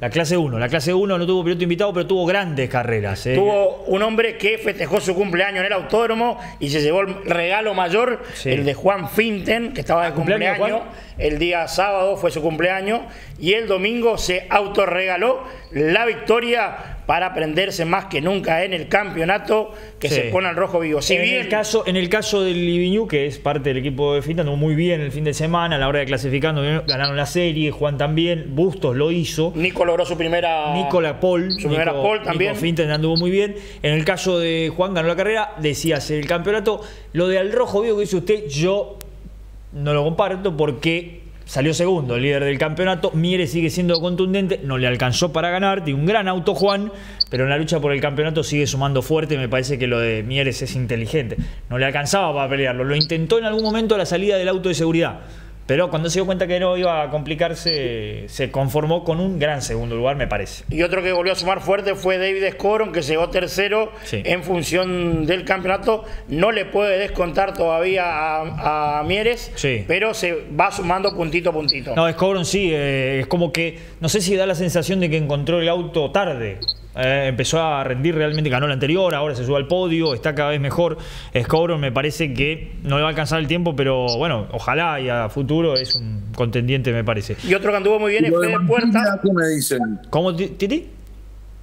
La clase 1. La clase 1 no tuvo piloto invitado, pero tuvo grandes carreras. ¿eh? Tuvo un hombre que festejó su cumpleaños en el autódromo y se llevó el regalo mayor, Sí. el de Juan Finten, que estaba de ¿Cumpleaños, cumpleaños. El día sábado fue su cumpleaños y el domingo se autorregaló la victoria para prenderse más que nunca en el campeonato que Sí. se pone al rojo vivo. Si en, bien el caso, en el caso del Liviñu, que es parte del equipo de Finta, muy bien el fin de semana, a la hora de clasificar, anduvieron- ganaron la serie, Juan también, Bustos lo hizo. Nico logró su primera. Nicola Paul, Su primera Nico- pole también. Nico anduvo muy bien. En el caso de Juan ganó la carrera, decías el campeonato. Lo de al rojo vivo que dice usted, yo no lo comparto porque salió segundo, el líder del campeonato. Mieres sigue siendo contundente, no le alcanzó para ganar. Tiene un gran auto Juan, pero en la lucha por el campeonato sigue sumando fuerte. Me parece que lo de Mieres es inteligente. No le alcanzaba para pelearlo. Lo intentó en algún momento a la salida del auto de seguridad. Pero cuando se dio cuenta que no iba a complicarse, se conformó con un gran segundo lugar, me parece. Y otro que volvió a sumar fuerte fue David Scoron, que llegó tercero Sí. en función del campeonato. No le puede descontar todavía a, a Mieres, Sí. pero se va sumando puntito a puntito. No, Scobron sí, eh, es como que, no sé si da la sensación de que encontró el auto tarde. Eh, empezó a rendir realmente, ganó la anterior, ahora se sube al podio, está cada vez mejor. Scobron me parece que no le va a alcanzar el tiempo, pero bueno, ojalá y a futuro es un contendiente, me parece. Y otro que anduvo muy bien es Fede Puerta. ¿qué me dicen? ¿Cómo, Ti- Titi?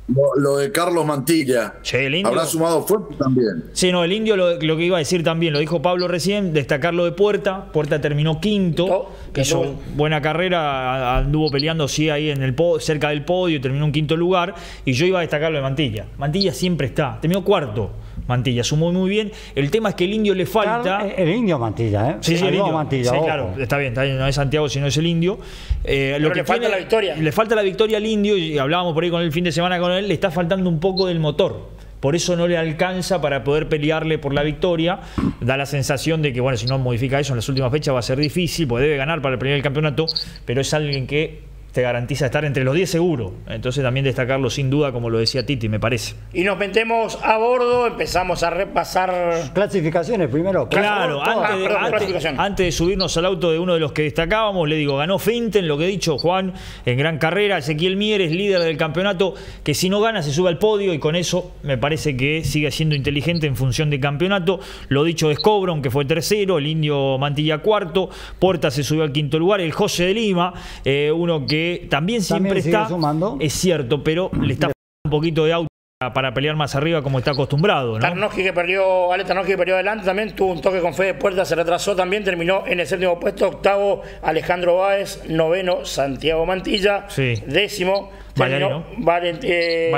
Lo, lo de Carlos Mantilla. Sí, el indio. Habrá sumado fuerte también. Sí, no, el indio lo, lo que iba a decir también, lo dijo Pablo recién, destacarlo de Puerta. Puerta terminó quinto, que hizo buena carrera, anduvo peleando sí ahí en el po- cerca del podio, terminó en quinto lugar. Y yo iba a destacarlo de Mantilla. Mantilla siempre está, terminó cuarto. Mantilla sumó muy bien. El tema es que el indio le falta. Carl- el indio Mantilla, ¿eh? Sí, sí, el indio. Mantilla, Sí, claro, está bien, está bien, no es Santiago, sino es el indio. Eh, Pero le falta la victoria. Le falta la victoria al indio, y hablábamos por ahí con él el fin de semana con él, le está faltando un poco del motor. Por eso no le alcanza para poder pelearle por la victoria. Da la sensación de que, bueno, si no modifica eso en las últimas fechas va a ser difícil, porque debe ganar para el campeonato, pero es alguien que te garantiza estar entre los 10 seguro. Entonces también destacarlo sin duda, como lo decía Titi, me parece. Y nos metemos a bordo, empezamos a repasar. Clasificaciones primero. Claro, Claro, antes, ah, perdón, antes- de subirnos al auto de uno de los que destacábamos, le digo, ganó Finten, lo que he dicho, Juan, en gran carrera. Ezequiel Mieres, líder del campeonato, que si no gana se sube al podio y con eso me parece que sigue siendo inteligente en función de campeonato. Lo dicho de Scobron, que fue tercero, el indio Mantilla cuarto, Puerta se subió al quinto lugar, el José de Lima, eh, uno que también siempre También está, sumando. es cierto, pero le está un poquito de auto para pelear más arriba como está acostumbrado, ¿no? Tarnowski que perdió, Ale Tarnowski que perdió adelante también, tuvo un toque con Fede Puerta, se retrasó también, terminó en el séptimo puesto, octavo Alejandro Báez, noveno Santiago Mantilla, Sí. décimo Valen- eh,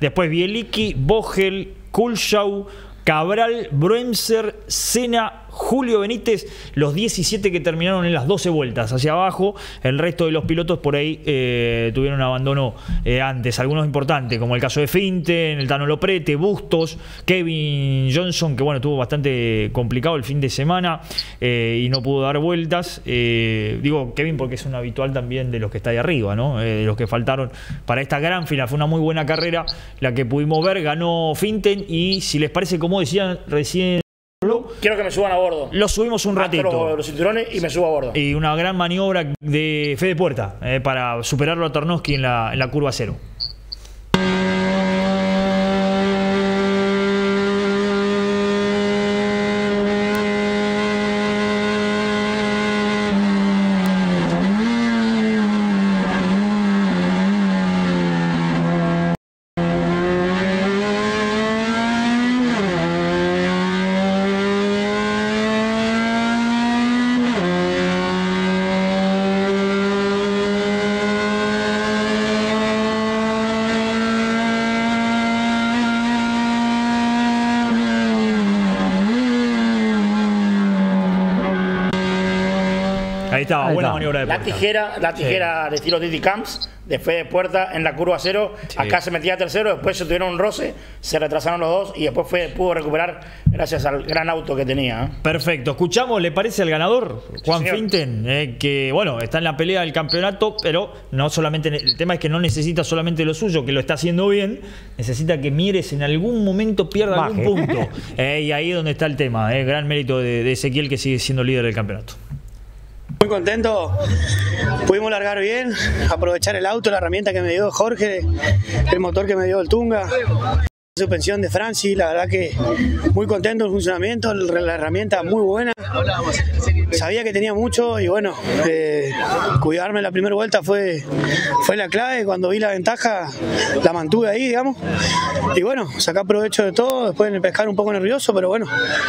Después Bieliki, Vogel, Kulschau, Cabral, Bruemser, Sena, Julio Benítez, los 17 que terminaron en las 12 vueltas hacia abajo. El resto de los pilotos por ahí eh, tuvieron abandono eh, antes. Algunos importantes, como el caso de Finten, el Tano Loprete, Bustos, Kevin Johnson, que bueno, tuvo bastante complicado el fin de semana eh, y no pudo dar vueltas. Digo Kevin porque es un habitual también de los que está ahí arriba, ¿no? De los que faltaron para esta gran final. Fue una muy buena carrera la que pudimos ver. Ganó Finten y si les parece, como decían recién, quiero que me suban a bordo. lo subimos un ratito. Los, los cinturones y me subo a bordo. Y una gran maniobra de Fede Puerta eh, para superarlo a Tarnowski en la, en la curva cero. Ahí estaba, Ahí buena está. maniobra de La Puerta. tijera, la tijera de estilo Titi Camps, de Fede Puerta en la curva cero. Acá se metía tercero, después se tuvieron un roce, se retrasaron los dos y después fue, pudo recuperar gracias al gran auto que tenía. ¿eh? Perfecto. Escuchamos, ¿le parece al ganador? Juan señor. Finten, eh, que bueno, está en la pelea del campeonato, pero no solamente. El tema es que no necesita solamente lo suyo, que lo está haciendo bien, necesita que Mieres en algún momento pierda algún Baje. punto. Eh, y ahí es donde está el tema. eh, gran mérito de, de Ezequiel que sigue siendo líder del campeonato. Muy contento, pudimos largar bien, aprovechar el auto, la herramienta que me dio Jorge, el motor que me dio el Tunga, suspensión de Franci, la verdad que muy contento el funcionamiento, la herramienta muy buena. Sabía que tenía mucho y bueno, eh, cuidarme la primera vuelta fue, fue la clave. Cuando vi la ventaja, la mantuve ahí, digamos. Y bueno, sacar provecho de todo. Después en el pescar un poco nervioso, pero bueno,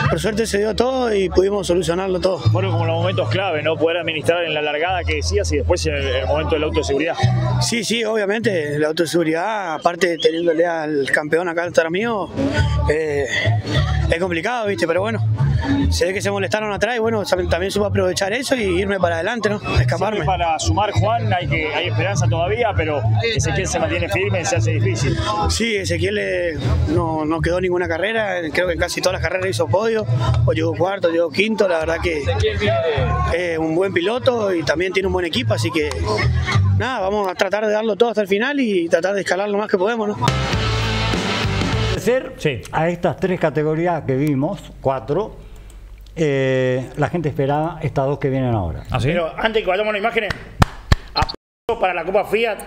por suerte se dio todo y pudimos solucionarlo todo. Fueron como los momentos clave, ¿no? Poder administrar en la largada que decías y después en el, el momento de seguridad. Sí, sí, obviamente, la autoseguridad, aparte teniéndole al campeón acá mío, eh, es complicado, ¿viste? Pero bueno, se ve que se molestaron atrás y bueno, también supo aprovechar eso y irme para adelante, ¿no? Escaparme. Para sumar, Juan, hay, que, hay esperanza todavía, pero Ezequiel se mantiene firme, se hace difícil. Sí, Ezequiel eh, no, no quedó ninguna carrera, creo que casi todas las carreras hizo podio, o llegó cuarto, llegó quinto, la verdad que es un buen piloto y también tiene un buen equipo, así que nada, vamos a tratar de darlo todo hasta el final y tratar de escalar lo más que podemos, ¿no? Sí. a estas tres categorías que vimos, cuatro, eh, la gente esperaba estas dos que vienen ahora. ¿Ah, sí? Pero antes que vayamos a las imágenes, aplauso para la Copa Fiat.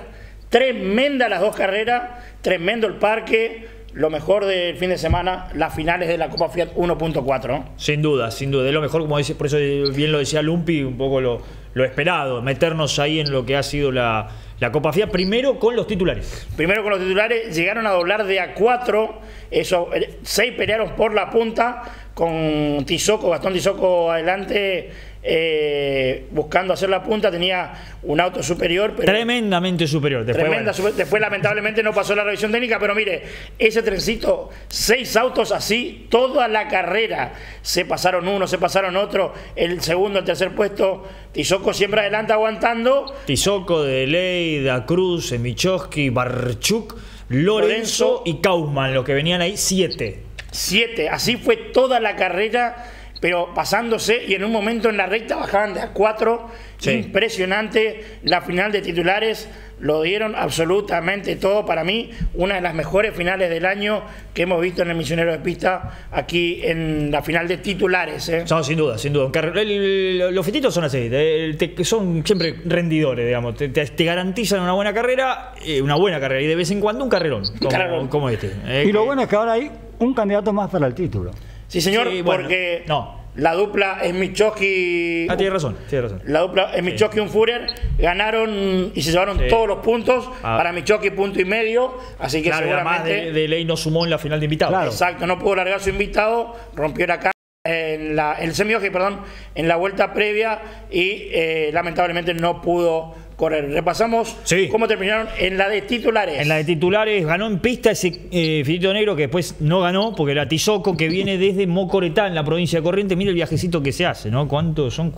Tremenda las dos carreras, tremendo el parque, lo mejor del fin de semana, las finales de la Copa Fiat 1.4. ¿no? Sin duda, sin duda. Es lo mejor, como dice, por eso bien lo decía Lumpi, un poco lo, lo esperado, meternos ahí en lo que ha sido la, la Copa FIA, primero con los titulares. Primero con los titulares, llegaron a doblar de a 4, eso, eh, seis pelearon por la punta, con Tizoco, Gastón Tizoco adelante, eh, buscando hacer la punta, tenía un auto superior, pero Tremendamente superior. Después, Tremenda, bueno, super- después lamentablemente no pasó la revisión técnica, pero mire, ese trencito, seis autos así, toda la carrera, se pasaron uno, se pasaron otro, el segundo, el tercer puesto, Tizoco siempre adelante aguantando, Tizoco, Deley, Da Cruz, Michowski, Barchuk, Lorenzo, Lorenzo. y Kaufman, los que venían ahí, siete. siete, así fue toda la carrera, pero pasándose y en un momento en la recta bajaban de a cuatro, Sí. impresionante, la final de titulares lo dieron absolutamente todo para mí, una de las mejores finales del año que hemos visto en el Misionero de Pista aquí en la final de titulares. ¿eh? No, sin duda, sin duda. El- los fetitos son así, te- te- son siempre rendidores, digamos. Te, te- te garantizan una buena carrera, eh, una buena carrera, y de vez en cuando un carrerón, como, carrerón. como este. Eh, Y lo bueno es que ahora hay un candidato más para el título. Sí, señor, Sí, bueno, porque no. la dupla es Michoski. Ah, tiene razón, tiene razón. La dupla es Michoki y un Furer ganaron y se llevaron Sí. todos los puntos Ah. para Michoki punto y medio, así que Claro, además seguramente de, de ley no sumó en la final de invitados. Claro. exacto, no pudo largar su invitado, rompió la cara en la el semioje, perdón, en la vuelta previa y eh, lamentablemente no pudo correr. Repasamos Sí. cómo terminaron en la de titulares. En la de titulares ganó en pista ese eh, Filito Negro que después no ganó porque era Tizoco que viene desde Mocoretá en la provincia de Corrientes. Mira el viajecito que se hace, ¿no? ¿Cuántos son?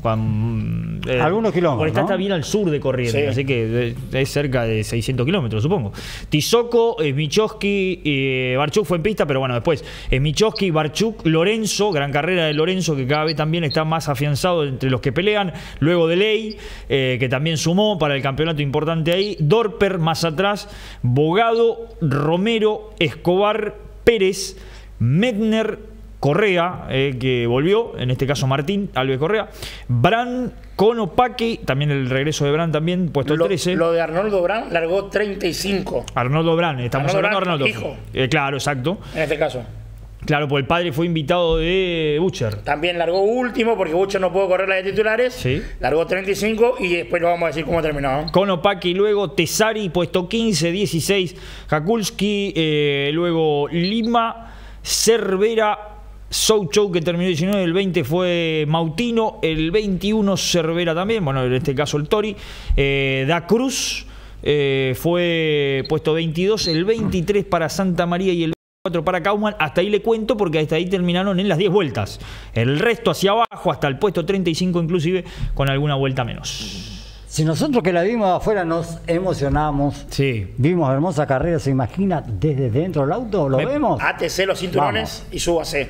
Eh, Algunos kilómetros, Mocoretá ¿no? está bien al sur de Corrientes, Sí. así que es cerca de 600 kilómetros, supongo. Tizoco, eh, Michoski, eh, Barchuk fue en pista, pero bueno, después eh, Michoski, Barchuk, Lorenzo, gran carrera de Lorenzo que cada vez también está más afianzado entre los que pelean. Luego de Ley, eh, que también sumó para el campeonato importante ahí. Dorper más atrás, Bogado, Romero, Escobar, Pérez, Medner, Correa, eh, que volvió, en este caso Martín, Alves Correa, Bran, Cono, Paque, también el regreso de Bran también, puesto lo, el 13. lo de Arnoldo Brand largó 35 Arnoldo Bran, estamos Arnoldo hablando de Bran, Arnoldo. hijo. Eh, claro, exacto. en este caso. Claro, pues el padre fue invitado de Butcher. También largó último porque Bucho no pudo correr la de titulares. Sí. Largó 35 y después lo vamos a decir cómo terminó. Con Opaki, luego Tesari, puesto 15, 16, Jakulski, eh, luego Lima, Cervera, Souchou que terminó 19, el 20 fue Mautino, el 21 Cervera también, bueno, en este caso el Tori, eh, Da Cruz eh, fue puesto 22, el 23 para Santa María y el 4 para Kauman, hasta ahí le cuento porque hasta ahí terminaron en las 10 vueltas. El resto hacia abajo, hasta el puesto 35 inclusive, con alguna vuelta menos. Si nosotros que la vimos afuera nos emocionamos, Sí, vimos hermosa carrera, ¿se imagina desde dentro del auto? ¿Lo Me- vemos? ATC los cinturones y súbase.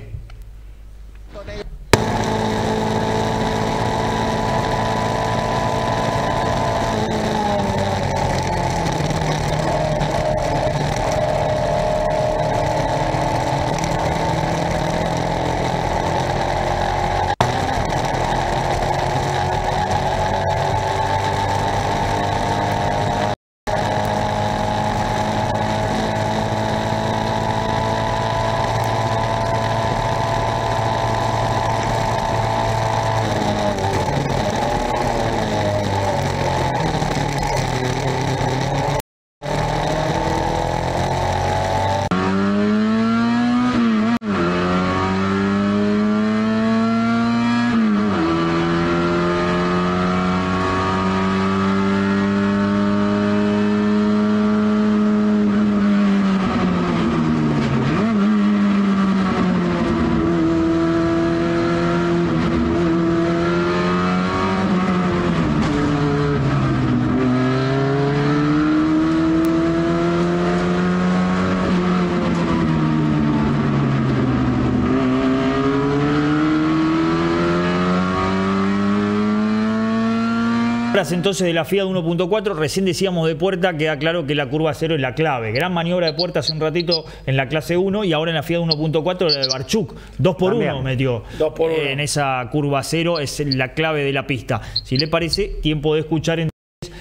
Entonces de la FIA 1.4, recién decíamos de puerta, queda claro que la curva cero es la clave. Gran maniobra de puerta hace un ratito en la clase 1 y ahora en la FIA 1.4 la de Barchuk. 2 por 1 También. metió. Dos por uno. En esa curva cero es la clave de la pista. Si le parece, tiempo de escuchar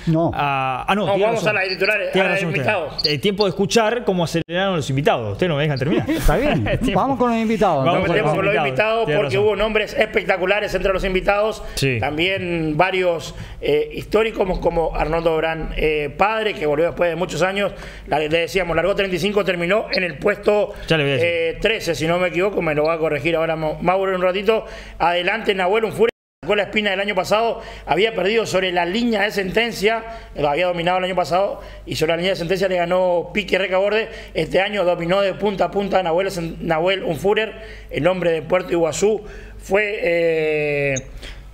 No. a- ah, no, vamos razón. a la titulares, Tiene a la razón usted. invitados. Eh, tiempo de escuchar cómo aceleraron los invitados. Usted no me dejan terminar. Está bien. Vamos con los invitados. Vamos Nos con metemos los con los invitados, porque razón. hubo nombres espectaculares entre los invitados. Sí. También varios eh, históricos como, Arnoldo Brand, eh, padre, que volvió después de muchos años. La- le decíamos, largó 35, terminó en el puesto Ya le voy a decir. eh, 13, si no me equivoco. Me lo va a corregir ahora Ma- Mauro en un ratito. Adelante, Nahuel, un furia. Sacó la espina del año pasado, había perdido sobre la línea de sentencia, lo había dominado el año pasado y sobre la línea de sentencia le ganó Pique Recaborde. Este año dominó de punta a punta Nahuel, Nahuel Unfurer, el hombre de Puerto Iguazú. Fue eh,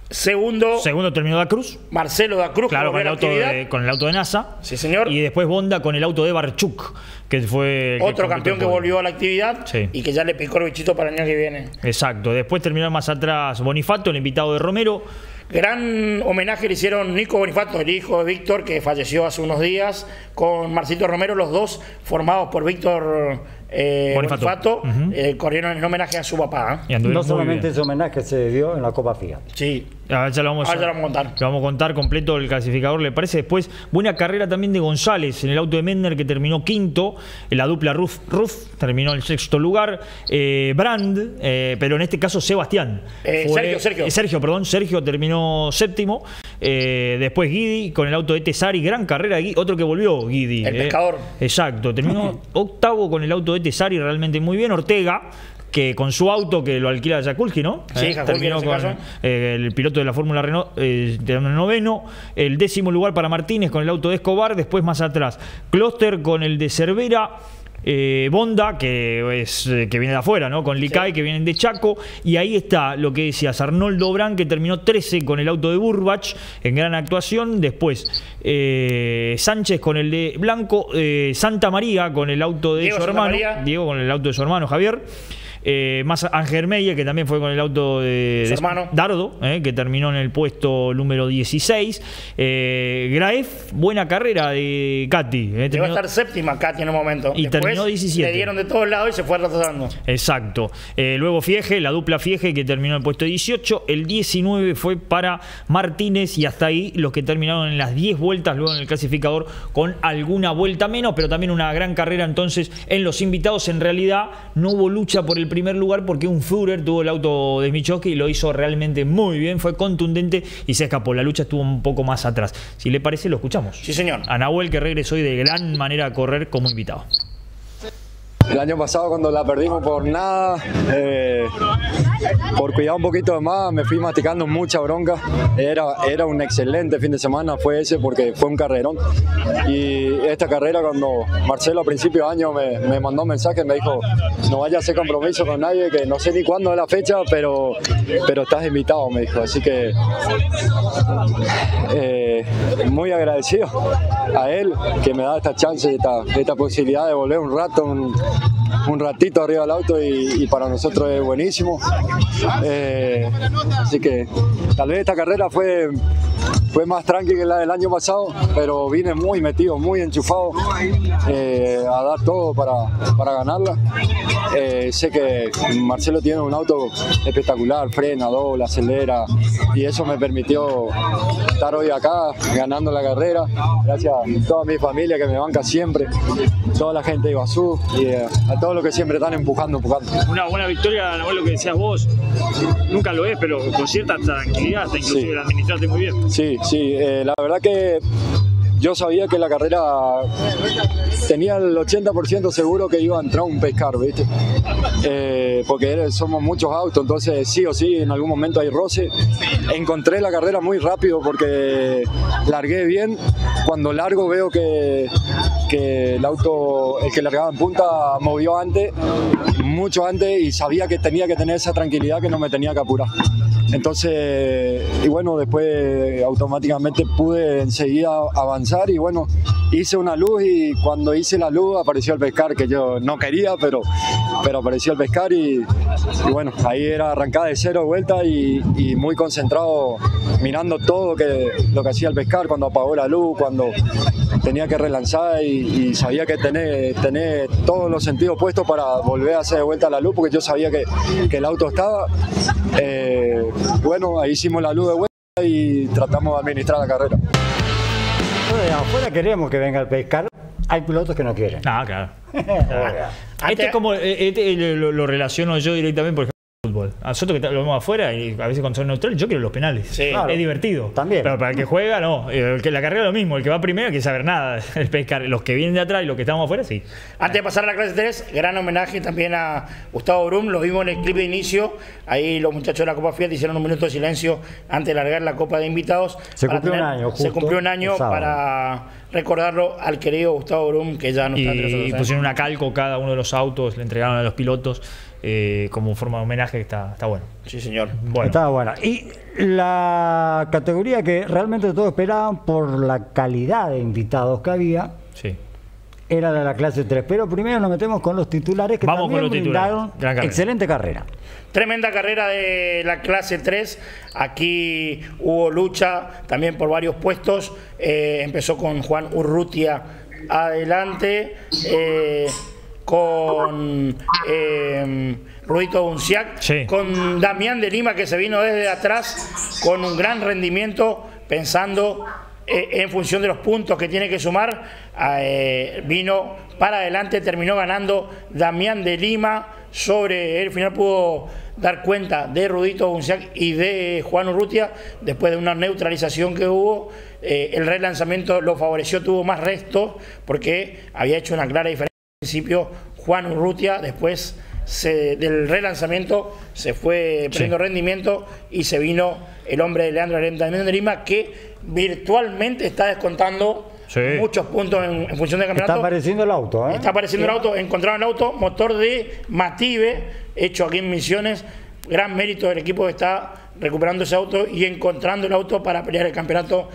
segundo Segundo terminó da Cruz. Marcelo da Cruz, Claro, con el, auto de, con el auto de NASA. Sí, señor. Y después Bonda con el auto de Barchuk, que fue. que Otro campeón que volvió a la actividad Sí. y que ya le picó el bichito para el año que viene. Exacto. Después terminó más atrás Bonifato, el invitado de Romero. Gran homenaje le hicieron Nico Bonifato, el hijo de Víctor, que falleció hace unos días, con Marcito Romero, los dos formados por Víctor eh, Bonifato. Bonifato, eh, corrieron en homenaje a su papá. ¿eh? No solamente ese homenaje se dio en la Copa FIA. Sí. A ver, ya lo vamos, Ahora ya lo vamos a contar. Lo vamos a contar completo el clasificador, ¿le parece? Después, buena carrera también de González en el auto de Mender, que terminó quinto. En la dupla Ruf, Ruf terminó en sexto lugar. Eh, Brand, eh, pero en este caso Sebastián. Eh, Sergio, Sergio. eh, Sergio, perdón. Sergio terminó séptimo. Eh, después Guidi con el auto de Tesari. Gran carrera de Guidi. Otro que volvió, Guidi. El eh. pescador. Exacto. Terminó octavo con el auto de Tesari, realmente muy bien. Ortega. Que con su auto que lo alquila Jakulski, ¿no? Sí, Eh, terminó con eh, el piloto de la Fórmula Renault eh, terminó noveno, el décimo lugar para Martínez con el auto de Escobar, después más atrás Closter con el de Cervera. Eh, Bonda, que es eh, que viene de afuera, ¿no? Con Licay, que vienen de Chaco. Y ahí está lo que decías, Arnoldo Brand, que terminó 13 con el auto de Burbach, en gran actuación. Después eh, Sánchez con el de Blanco, eh, Santa María con el auto de Diego su hermano. María. Diego con el auto de su hermano, Javier. Eh, más Ángel Meyer, que también fue con el auto de, Su de hermano. Dardo, eh, que terminó en el puesto número 16. Eh, Graef, buena carrera de Katy. eh, Llegó a estar séptima Katy en un momento. Y Después terminó 17. Le dieron de todos lados y se fue retrasando. Exacto. Eh, luego Fieje, la dupla Fieje que terminó en el puesto 18. El 19 fue para Martínez y hasta ahí los que terminaron en las 10 vueltas luego en el clasificador con alguna vuelta menos, pero también una gran carrera entonces en los invitados. En realidad no hubo lucha por el primer lugar porque un Führer tuvo el auto de Michoski y lo hizo realmente muy bien, fue contundente y se escapó. La lucha estuvo un poco más atrás. Si le parece, lo escuchamos. Sí, señor. A Nahuel que regresó hoy de gran manera a correr como invitado. El año pasado cuando la perdimos por nada, eh, por cuidar un poquito de más, me fui masticando mucha bronca. Era, era un excelente fin de semana, fue ese porque fue un carrerón. Y esta carrera cuando Marcelo a principio de año me, me mandó un mensaje, me dijo, no vaya a hacer compromiso con nadie, que no sé ni cuándo es la fecha, pero, pero estás invitado, me dijo. Así que eh, muy agradecido a él que me da esta chance, esta, esta posibilidad de volver un rato, un, ratito arriba del auto y para nosotros es buenísimo. Eh, así que tal vez esta carrera fue, fue más tranqui que la del año pasado, pero vine muy metido, muy enchufado eh, a dar todo para, para ganarla. Eh, sé que Marcelo tiene un auto espectacular, frena, dobla, acelera y eso me permitió estar hoy acá ganando la carrera. Gracias a toda mi familia que me banca siempre, toda la gente de Iguazú y eh, a todos los que siempre están empujando, empujando. Una buena victoria, lo que decías vos. Nunca lo es, pero con cierta tranquilidad, hasta inclusive Sí. la administraste muy bien. Sí, sí, eh, la verdad que yo sabía que la carrera tenía el 80% seguro que iba a entrar un pescar, ¿viste? Eh, porque somos muchos autos, entonces sí o sí en algún momento hay roce. Encontré la carrera muy rápido porque largué bien. Cuando largo veo que, que el auto, el que largaba en punta, movió antes, mucho antes, y sabía que tenía que tener esa tranquilidad que no me tenía que apurar. Entonces, y bueno, después automáticamente pude enseguida avanzar y bueno, hice una luz y cuando hice la luz apareció el pescar que yo no quería, pero pero apareció el pescar y, bueno, ahí era arrancada de cero vuelta y, muy concentrado mirando todo que, lo que hacía el pescar cuando apagó la luz, cuando tenía que relanzar y, sabía que tener, tener todos los sentidos puestos para volver a hacer de vuelta la luz porque yo sabía que, que el auto estaba. Eh, bueno, ahí hicimos la luz de vuelta y tratamos de administrar la carrera. Afuera queremos que venga el pescar. Hay pilotos que no quieren. Ah, claro. Este es como, eh, este lo, lo relaciono yo directamente, por ejemplo, al fútbol. A nosotros que lo vemos afuera y a veces cuando son neutrales, yo quiero los penales. Sí. Claro. Es divertido. También. Pero para el que juega, no. Eh, El que la carrera es lo mismo. El que va primero quiere saber nada. El pescar. Los que vienen de atrás y los que estamos afuera, sí. Antes de pasar a la clase 3, gran homenaje también a Gustavo Brum, lo vimos en el clip de inicio, ahí los muchachos de la Copa Fiat hicieron un minuto de silencio antes de largar la Copa de Invitados. Se cumplió un año, Se justo, cumplió un año para recordarlo al querido Gustavo Brum, que ya no está entre Y nosotros. ¿eh? pusieron una calco cada uno de los autos, le entregaron a los pilotos eh, como forma de homenaje. que Está, está bueno. Sí, señor. Bueno. Estaba buena. Y la categoría que realmente todos esperaban por la calidad de invitados que había Sí. era la de la clase 3. Pero primero nos metemos con los titulares que Vamos con también los titulares. brindaron Gran carrera. excelente carrera. Tremenda carrera de la clase 3. Aquí hubo lucha también por varios puestos. Eh, empezó con Juan Urrutia adelante. eh, con eh, Rudito Bunciac, Sí. con Damián de Lima que se vino desde atrás con un gran rendimiento pensando eh, en función de los puntos que tiene que sumar, eh, vino para adelante, terminó ganando Damián de Lima sobre él, al final pudo dar cuenta de Rudito Bunciac y de Juan Urrutia, después de una neutralización que hubo, eh, el relanzamiento lo favoreció, tuvo más resto, porque había hecho una clara diferencia. Al principio Juan Urrutia, después se- del relanzamiento se fue perdiendo rendimiento y se vino el hombre de Leandro Arenda de Lima que virtualmente está descontando Sí. muchos puntos en, en función del campeonato. Está apareciendo el auto, ¿eh? Está apareciendo el auto, encontraron el auto, motor de Mative, hecho aquí en Misiones. Gran mérito del equipo que está recuperando ese auto y encontrando el auto para pelear el campeonato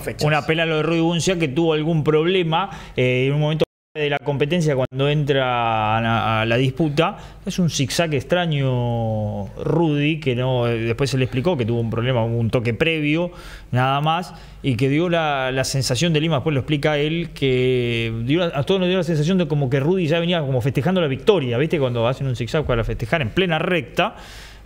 fechas. Una pena lo de Rudy Buncia que tuvo algún problema eh, en un momento de la competencia cuando entra a la, disputa. Es un zigzag extraño Rudy, que no después se le explicó que tuvo un problema, un toque previo, nada más, y que dio la, la sensación de Lima, después lo explica él, que dio, a todos nos dio la sensación de como que Rudy ya venía como festejando la victoria, ¿viste? Cuando hacen un zigzag para festejar en plena recta.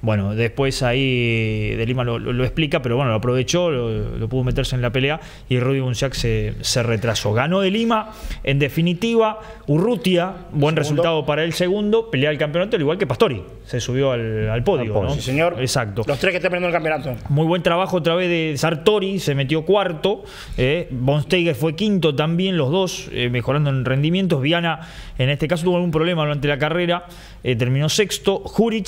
Bueno, después ahí de Lima lo, lo- lo explica, pero bueno, lo aprovechó, lo, lo pudo meterse en la pelea y Rudy Bunciac se, se retrasó. Ganó de Lima, en definitiva, Urrutia, buen Segundo. resultado para el segundo, pelea el campeonato, al igual que Pastori, se subió al, al podio. Al podio, ¿no? Sí, señor. Exacto. Los tres que están perdiendo el campeonato. Muy buen trabajo otra vez de Sartori, se metió cuarto. Eh. Bonsteiger fue quinto también, los dos eh, mejorando en rendimientos. Viana, en este caso, tuvo algún problema durante la carrera, eh, terminó sexto. Juric,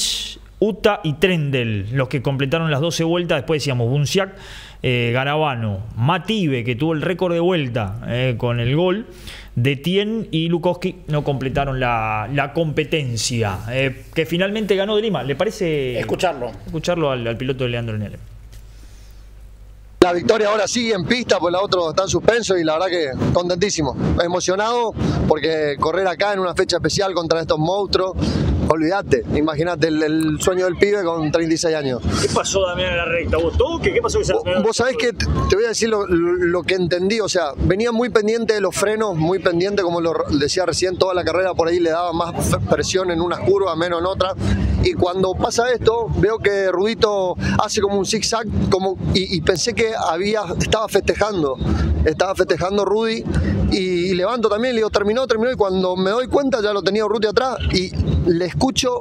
Uta y Trendel, los que completaron las 12 vueltas. Después decíamos Bunciac, eh, Garabano, Mative, que tuvo el récord de vuelta eh, con el gol. Detien y Lukowski no completaron la, la competencia, eh, que finalmente ganó de Lima. ¿Le parece Escucharlo. escucharlo al, al piloto de Leandro Nele? La victoria ahora sigue en pista, pues la otra está en suspenso y la verdad que contentísimo, emocionado porque correr acá en una fecha especial contra estos monstruos, olvídate, imagínate el, el sueño del pibe con 36 años. ¿Qué pasó Damián en la recta? ¿Vos toque? ¿Qué pasó? Vos, vos sabés que te te voy a decir lo, lo- que entendí, o sea, venía muy pendiente de los frenos, muy pendiente, como lo decía recién, toda la carrera por ahí le daba más presión en unas curvas, menos en otras. Y cuando pasa esto, veo que Rudito hace como un zigzag como, y, pensé que había, estaba festejando, estaba festejando Rudy y, levanto también, le digo, terminó, terminó, y cuando me doy cuenta ya lo tenía Rudy atrás y le escucho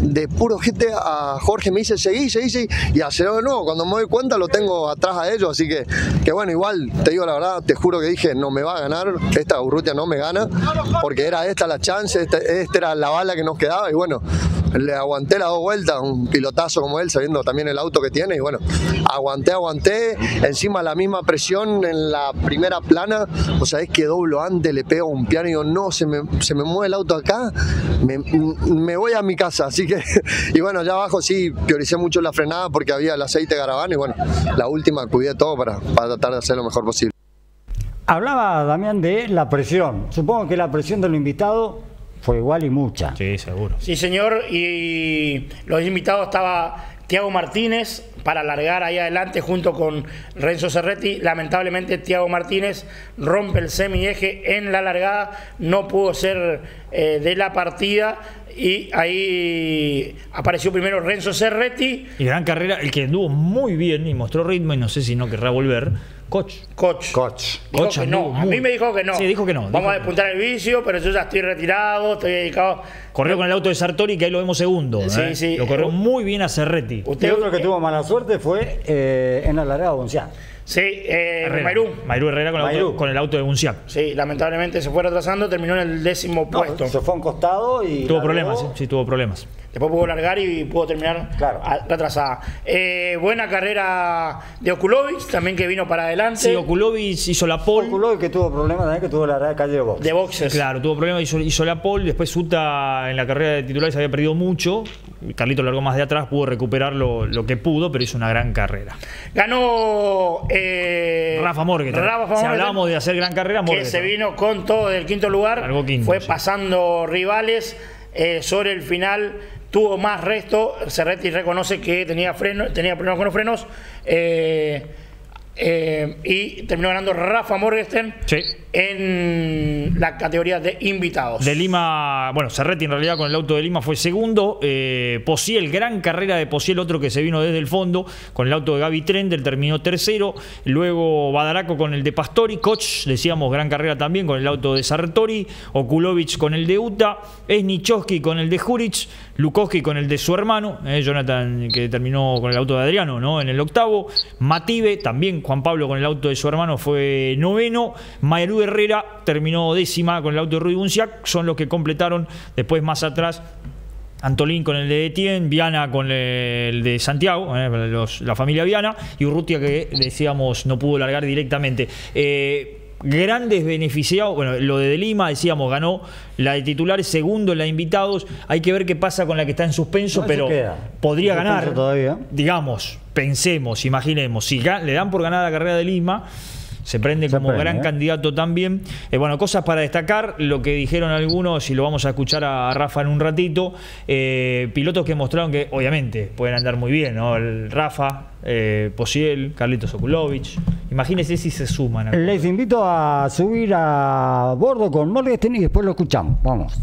de puro gente a Jorge, me dice, seguí, seguí, seguí, y aceleró de nuevo, cuando me doy cuenta lo tengo atrás a ellos, así que, que bueno, igual, te digo la verdad, te juro que dije, no me va a ganar, esta Urrutia no me gana, porque era esta la chance, esta, esta era la bala que nos quedaba, y bueno, le aguanté las dos vueltas, un pilotazo como él, sabiendo también el auto que tiene, y bueno, aguanté, aguanté, encima la misma presión en la primera plana, o sea, es que doblo antes, le pego un piano y digo, no, se me, se me mueve el auto acá, me, voy a mi casa, así que, y bueno, allá abajo sí, prioricé mucho la frenada porque había el aceite garabano, y bueno, la última cuidé todo para, para tratar de hacer lo mejor posible. Hablaba Damián de la presión. Supongo que la presión del invitado fue igual y mucha. Sí, seguro. Sí, señor. Y los invitados estaba Tiago Martínez para alargar ahí adelante junto con Renzo Cerretti. Lamentablemente Tiago Martínez rompe el semieje en la largada, no pudo ser eh, de la partida y ahí apareció primero Renzo Cerretti. Y gran carrera, el que anduvo muy bien y mostró ritmo y no sé si no querrá volver. Coach. Coach. Coach. Dijo Coach que no, a mí me dijo que no. Sí, dijo que no, Vamos a despuntar el vicio, pero yo ya estoy retirado, estoy dedicado. Corrió con el auto de Sartori, que ahí lo vemos segundo. Sí, ¿eh? sí. Lo corrió muy bien a Cerretti. Y Usted, otro que tuvo mala suerte fue eh, en la largada Boncián. Sí, eh. Mairú. Mairú Herrera con el, auto, Mairú. con el auto de Bunciac. Sí, lamentablemente se fue retrasando, terminó en el décimo No, puesto. se fue a un costado y. Tuvo problemas, ¿eh? sí, tuvo problemas. Después pudo largar y pudo terminar Claro. retrasada. Eh, buena carrera de Okulovic, también que vino para adelante. Sí, Okulovic hizo la pole. Oculo que tuvo problemas también, que tuvo la de calle de box. de boxes. Claro, tuvo problemas, hizo, hizo la pole. Después Suta en la carrera de titulares había perdido mucho. Carlito largó más de atrás, pudo recuperar lo, lo que pudo, pero hizo una gran carrera. Ganó eh, Rafa Morgan. Rafa Si hablábamos de hacer gran carrera, que Morgan. se vino con todo del quinto lugar. Largó quinto, fue sí. pasando rivales. eh, sobre el final tuvo más resto. Cerretti reconoce que tenía freno, tenía problemas con los frenos. eh, eh, y terminó ganando Rafa Morgenstern Sí. en la categoría de invitados. De Lima, bueno, Cerretti en realidad con el auto de Lima fue segundo. Eh, Posiel, gran carrera de Posiel, otro que se vino desde el fondo con el auto de Gaby Trender, terminó tercero. Luego Badaraco con el de Pastori. Koch, decíamos, gran carrera también con el auto de Sartori. Okulovic con el de Uta. Esnichowski con el de Juric. Lukowski con el de su hermano. eh, Jonathan, que terminó con el auto de Adriano, ¿no? En el octavo. Mative, también Juan Pablo con el auto de su hermano fue noveno. Mayrú Herrera terminó décima con el auto de Rudy Bunciac. Son los que completaron después más atrás. Antolín con el de Etienne, Viana con el de Santiago, eh, la familia Viana, y Urrutia que decíamos no pudo largar directamente. Eh, grandes beneficiados, bueno, lo de, de Lima decíamos ganó la de titulares, segundo en la de invitados, hay que ver qué pasa con la que está en suspenso, No, pero podría ganar, todavía. digamos, pensemos, imaginemos, si le dan por ganar la carrera de Lima, se prende Se como prende, gran ¿eh? candidato también. Eh, bueno, cosas para destacar, lo que dijeron algunos, y lo vamos a escuchar a, a Rafa en un ratito, eh, pilotos que mostraron que obviamente pueden andar muy bien, ¿no? El Rafa, eh, Posiel, Carlitos Okulovic. Imagínense si se suman. a- Les invito a subir a bordo con Morgenstern y después lo escuchamos. Vamos.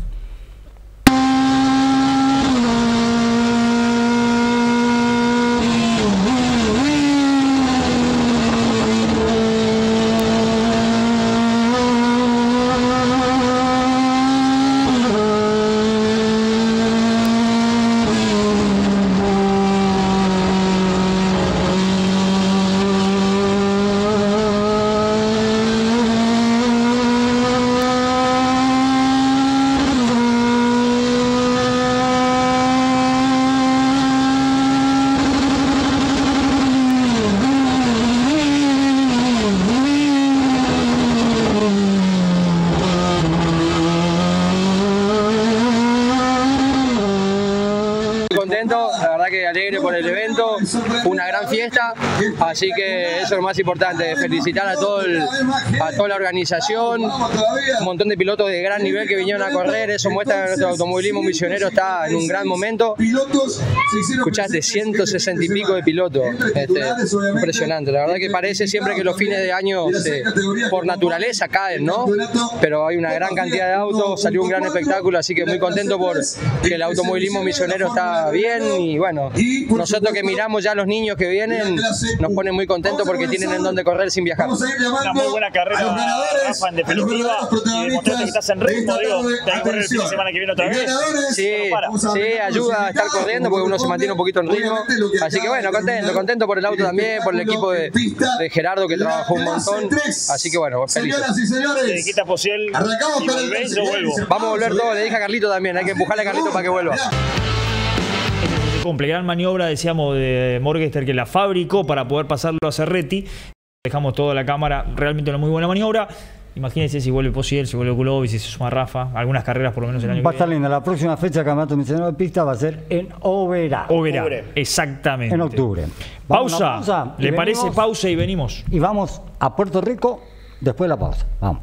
contento, la verdad que alegre por el evento, fue una gran fiesta, así que eso es lo más importante, felicitar a, todo el- a toda la organización, un montón de pilotos de gran nivel que vinieron a correr, eso muestra que nuestro automovilismo misionero está en un gran momento. Escuchaste 160 y pico de pilotos, este, impresionante, la verdad que parece siempre que los fines de año se- por naturaleza caen, ¿no? Pero hay una gran cantidad de autos, salió un gran espectáculo, así que muy contento por que el automovilismo misionero está bien. Y bueno, nosotros que miramos ya a los niños que vienen, nos pone muy contentos porque tienen en dónde correr sin viajar. Una muy buena carrera, Rafa, en definitiva, y demostraste que estás en ritmo, digo, tenés que correr el fin de semana que viene otra vez. Sí, sí, ayuda a estar corriendo porque uno se mantiene un poquito en ritmo. Así que bueno, contento, contento por el auto también, por el equipo de, de Gerardo que trabajó un montón. Así que bueno, feliz. Y Te quita Posiel, Arrancamos si con el volvés, yo vuelvo. Vamos a volver todos, le dije a Carlito también, hay que empujarle a Carlito para que vuelva. Cumple. Gran maniobra, decíamos, de Morgester que la fabricó para poder pasarlo a Cerretti. Dejamos toda la cámara, realmente una muy buena maniobra. Imagínense si vuelve Posiel, si vuelve Kulovic, si se suma Rafa. Algunas carreras por lo menos el año Va a estar linda. La próxima fecha del Campeonato Misionero de Pista va a ser en Oberá. O verá, Octubre. exactamente. En octubre. Vamos Pausa. ¿Le parece pausa y venimos? Y vamos a Puerto Rico después de la pausa. Vamos.